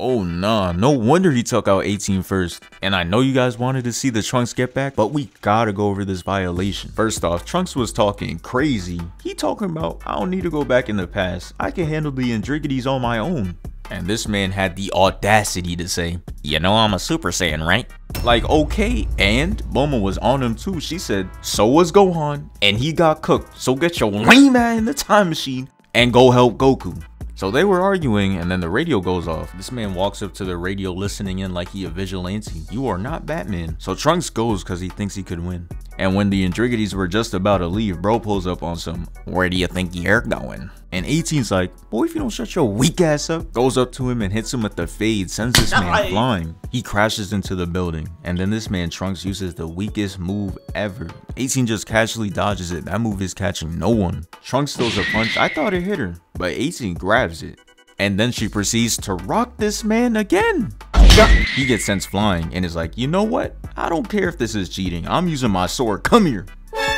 Oh nah, no wonder he took out 18 first. And I know you guys wanted to see the Trunks get back, but we gotta go over this violation. First off, Trunks was talking crazy. He talking about, I don't need to go back in the past. I can handle the Androgynys on my own. And this man had the audacity to say, you know I'm a Super Saiyan, right? Like, okay, and Bulma was on him too. She said, so was Gohan, and he got cooked. So get your lame ass in the time machine and go help Goku. So they were arguing and then the radio goes off. This man walks up to the radio listening in like he a vigilante. You are not Batman. So Trunks goes because he thinks he could win. And when the Androgynys were just about to leave, bro pulls up on some, where do you think you're going? And 18's like, boy, if you don't shut your weak ass up, goes up to him and hits him with the fade, sends this man flying. He crashes into the building, and then this man Trunks uses the weakest move ever. 18 just casually dodges it. That move is catching no one. Trunks throws a punch. I thought it hit her, but 18 grabs it. And then she proceeds to rock this man again. He gets sent flying and is like, you know what? I don't care if this is cheating. I'm using my sword. Come here.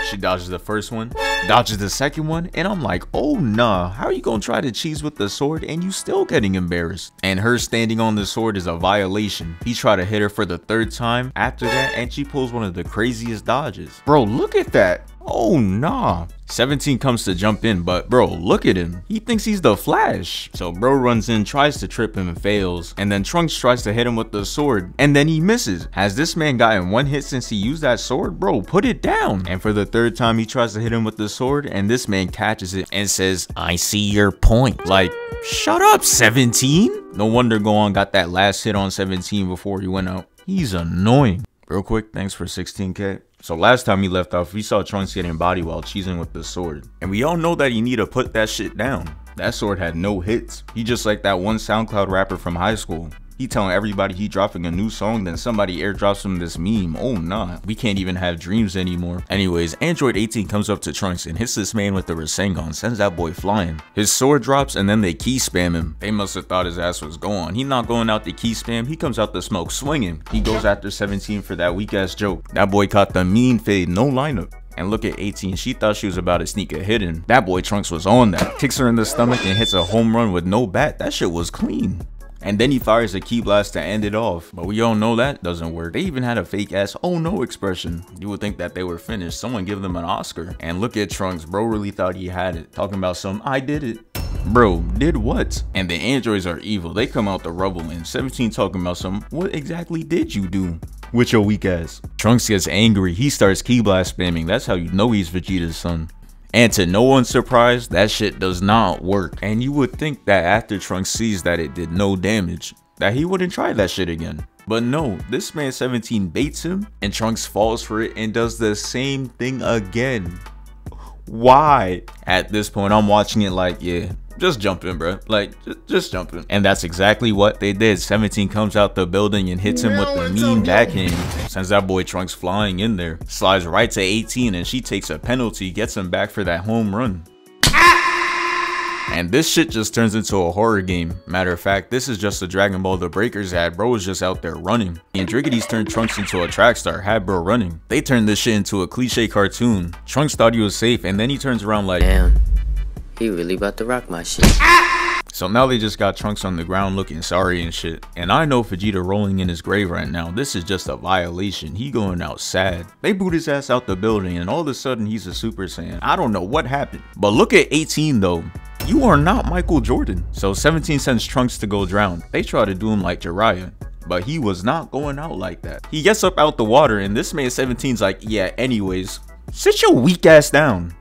She dodges the first one, dodges the second one, and I'm like, oh nah, how are you gonna try to cheese with the sword and you still getting embarrassed? And her standing on the sword is a violation. He tried to hit her for the third time after that, and she pulls one of the craziest dodges. Bro, look at that. Oh nah. 17 comes to jump in, but bro, look at him. He thinks he's the Flash. So bro runs in, tries to trip him and fails. And then Trunks tries to hit him with the sword and then he misses. Has this man gotten one hit since he used that sword? Bro, put it down. And for the third time, he tries to hit him with the sword and this man catches it and says, I see your point. Like, shut up, 17. No wonder Gohan got that last hit on 17 before he went out. He's annoying. Real quick, thanks for 16k. So last time he left off, we saw Trunks getting body while cheesing with the sword. And we all know that you need to put that shit down. That sword had no hits. He just like that one SoundCloud rapper from high school. He telling everybody he dropping a new song, then somebody airdrops him this meme. Oh nah, we can't even have dreams anymore. Anyways, Android 18 comes up to Trunks and hits this man with the Rasengan, sends that boy flying. His sword drops and then they ki spam him. They must have thought his ass was gone. He not going out the ki spam, he comes out the smoke swinging. He goes after 17 for that weak ass joke. That boy caught the mean fade, no lineup. And look at 18, she thought she was about to sneak a hit in. That boy Trunks was on that. Kicks her in the stomach and hits a home run with no bat. That shit was clean. And then he fires a ki blast to end it off. But we all know that doesn't work. They even had a fake ass oh no expression. You would think that they were finished. Someone give them an Oscar. And look at Trunks, bro really thought he had it. Talking about some, I did it. Bro, did what? And the androids are evil. They come out the rubble and 17 talking about some, what exactly did you do? With your weak ass. Trunks gets angry. He starts ki blast spamming. That's how you know he's Vegeta's son. And to no one's surprise, that shit does not work. And you would think that after Trunks sees that it did no damage, that he wouldn't try that shit again. But no, this man 17 baits him and Trunks falls for it and does the same thing again. Why? At this point, I'm watching it like, yeah, just jump in, bro. Like, just, just jump in. And that's exactly what they did. 17 comes out the building and hits him with the mean backhand. Sends that boy Trunks flying in there. Slides right to 18 and she takes a penalty, gets him back for that home run. And this shit just turns into a horror game. Matter of fact, this is just a Dragon Ball the Breakers ad. Bro was just out there running. The Androgynys turned Trunks into a track star, had bro running. They turned this shit into a cliche cartoon. Trunks thought he was safe and then he turns around like, Damn. He really about to rock my shit. So now they just got Trunks on the ground looking sorry and shit. And I know Vegeta rolling in his grave right now. This is just a violation. He going out sad. They boot his ass out the building and all of a sudden he's a Super Saiyan. I don't know what happened. But look at 18 though. You are not Michael Jordan. So 17 sends Trunks to go drown. They try to do him like Jiraiya. But he was not going out like that. He gets up out the water and this man 17's like, yeah, anyways, sit your weak ass down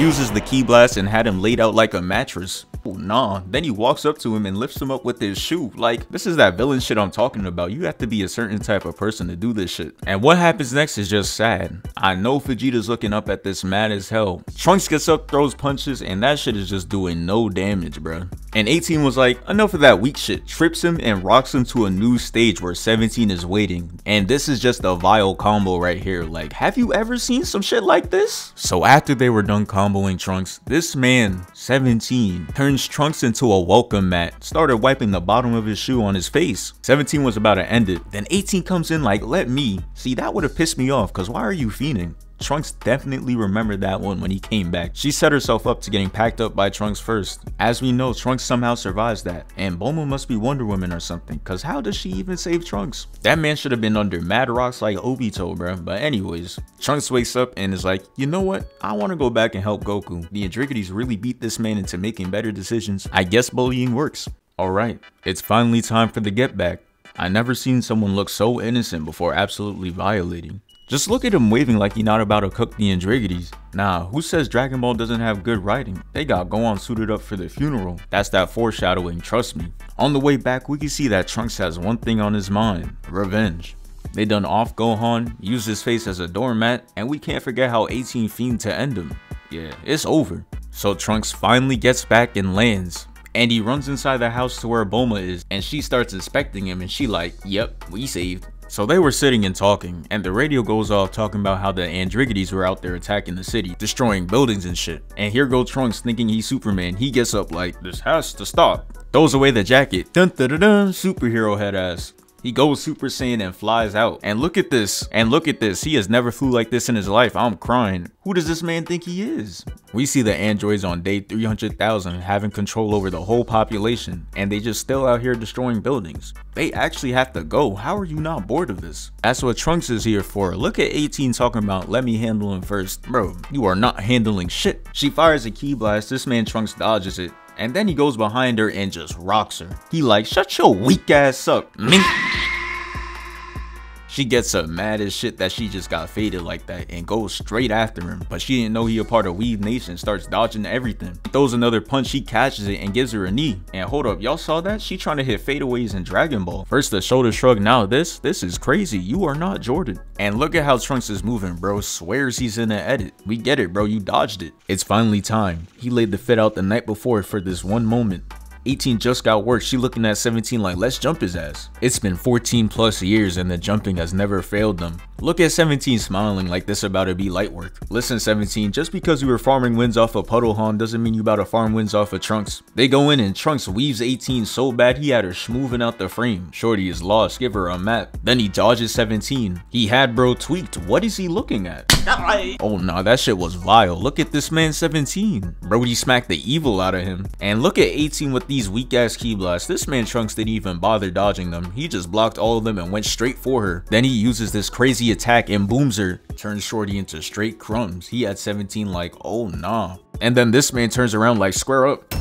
uses the ki blast and had him laid out like a mattress. Oh, nah. Then he walks up to him and lifts him up with his shoe. Like, this is that villain shit I'm talking about. You have to be a certain type of person to do this shit. And what happens next is just sad. I know Vegeta's looking up at this mad as hell. Trunks gets up, throws punches, and that shit is just doing no damage, bro. And 18 was like, enough of that weak shit, trips him and rocks him to a new stage where 17 is waiting. And this is just a vile combo right here. Like, have you ever seen some shit like this? So after they were done comboing Trunks, this man, 17, turns Trunks into a welcome mat, started wiping the bottom of his shoe on his face. 17 was about to end it. Then 18 comes in like, let me. See, that would have pissed me off, cause why are you fiending? Trunks definitely remembered that one when he came back. She set herself up to getting packed up by Trunks first. As we know, Trunks somehow survives that, and Bulma must be Wonder Woman or something, cause how does she even save Trunks? That man should have been under mad rocks like Obito, bruh. But anyways, Trunks wakes up and is like, you know what? I want to go back and help Goku. The Androgynys really beat this man into making better decisions. I guess bullying works. Alright, it's finally time for the get back. I never seen someone look so innocent before absolutely violating. Just look at him waving like he not about to cook the Androgynys. Nah, who says Dragon Ball doesn't have good writing? They got Gohan suited up for the funeral. That's that foreshadowing, trust me. On the way back, we can see that Trunks has one thing on his mind, revenge. They done off Gohan, used his face as a doormat, and we can't forget how 18 fiend to end him. Yeah, it's over. So Trunks finally gets back and lands, and he runs inside the house to where Bulma is and she starts inspecting him and she like, yep, we saved. So they were sitting and talking, and the radio goes off talking about how the Androgynys were out there attacking the city, destroying buildings and shit. And here goes Trunks thinking he's Superman. He gets up like, this has to stop. Throws away the jacket. Dun dun dun dun, superhero head ass. He goes Super Saiyan and flies out. And look at this. And look at this. He has never flew like this in his life. I'm crying. Who does this man think he is? We see the androids on day 300,000 having control over the whole population. And they just still out here destroying buildings. They actually have to go. How are you not bored of this? That's what Trunks is here for. Look at 18 talking about let me handle him first. Bro, you are not handling shit. She fires a ki blast. This man Trunks dodges it and then he goes behind her and just rocks her. He like, shut your weak ass up, mink. She gets up mad as shit that she just got faded like that and goes straight after him. But she didn't know he a part of Weave Nation, starts dodging everything. Throws another punch, she catches it and gives her a knee. And hold up, y'all saw that? She trying to hit fadeaways in Dragon Ball. First the shoulder shrug, now this? This is crazy. You are not Jordan. And look at how Trunks is moving, bro. Swears he's in the edit. We get it, bro. You dodged it. It's finally time. He laid the fit out the night before for this one moment. 18 just got work, she looking at 17 like let's jump his ass. It's been 14 plus years and the jumping has never failed them. Look at 17 smiling like this about to be light work. Listen 17, just because you were farming wins off a of Puddlehan doesn't mean you about to farm wins off of Trunks. They go in and Trunks weaves 18 so bad he had her schmooving out the frame. Shorty is lost, give her a map. Then he dodges 17. He had bro tweaked, what is he looking at? Oh nah, that shit was vile. Look at this man 17. Brody smacked the evil out of him. And look at 18 with these weak ass ki blasts. This man Trunks didn't even bother dodging them. He just blocked all of them and went straight for her. Then he uses this crazy attack and booms her. Turns Shorty into straight crumbs. He had 17 like, oh nah. And then this man turns around like, square up.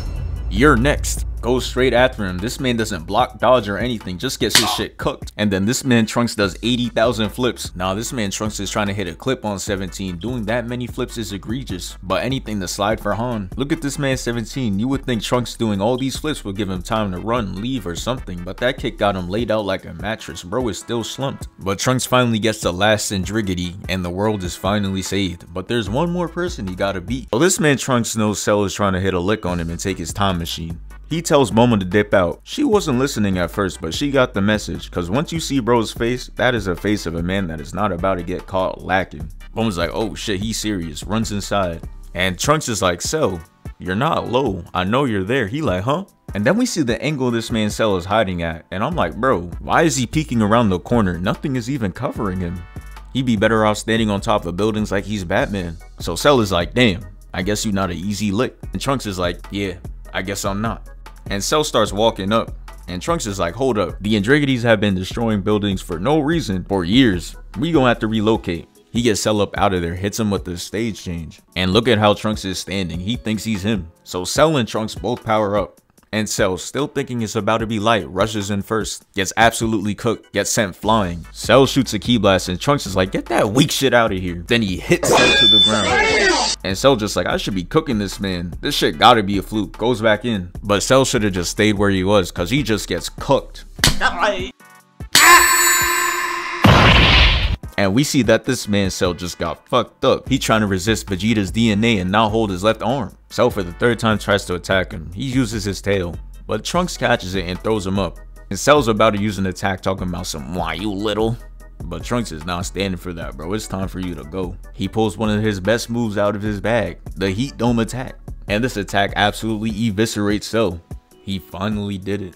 You're next goes straight after him. This man doesn't block, dodge, or anything, just gets his shit cooked. And then this man Trunks does 80,000 flips. Now this man Trunks is trying to hit a clip on 17. Doing that many flips is egregious, but anything to slide for Han. Look at this man 17. You would think Trunks doing all these flips would give him time to run, leave, or something, but that kick got him laid out like a mattress. Bro is still slumped. But Trunks finally gets the last Androgynys, and the world is finally saved. But there's one more person he gotta beat. So this man Trunks knows Cell is trying to hit a lick on him and take his time machine. He tells Bulma to dip out. She wasn't listening at first, but she got the message, cause once you see bro's face, that is a face of a man that is not about to get caught lacking. Bulma's like, oh shit, he's serious, runs inside. And Trunks is like, Cell, you're not low, I know you're there. He like, huh? And then we see the angle this man Cell is hiding at, and I'm like, bro, why is he peeking around the corner? Nothing is even covering him. He'd be better off standing on top of buildings like he's Batman. So Cell is like, damn, I guess you're not an easy lick. And Trunks is like, yeah, I guess I'm not and Cell starts walking up. And Trunks is like, hold up, the Androgynys have been destroying buildings for no reason for years. We gonna have to relocate. He gets Cell up out of there, hits him with the stage change. And look at how Trunks is standing. He thinks he's him. So Cell and Trunks both power up and Cell, still thinking it's about to be light, rushes in first, gets absolutely cooked, gets sent flying. Cell shoots a ki blast and Trunks is like, get that weak shit out of here. Then he hits Cell to the ground. And Cell just like, I should be cooking this man. This shit gotta be a fluke. Goes back in. But Cell should have just stayed where he was cause he just gets cooked. And we see that this man Cell just got fucked up. He trying to resist Vegeta's DNA and now hold his left arm. Cell for the third time tries to attack him. He uses his tail, but Trunks catches it and throws him up. And Cell's about to use an attack talking about some why you little. But Trunks is not standing for that bro, it's time for you to go. He pulls one of his best moves out of his bag, the Heat Dome attack. And this attack absolutely eviscerates Cell. He finally did it.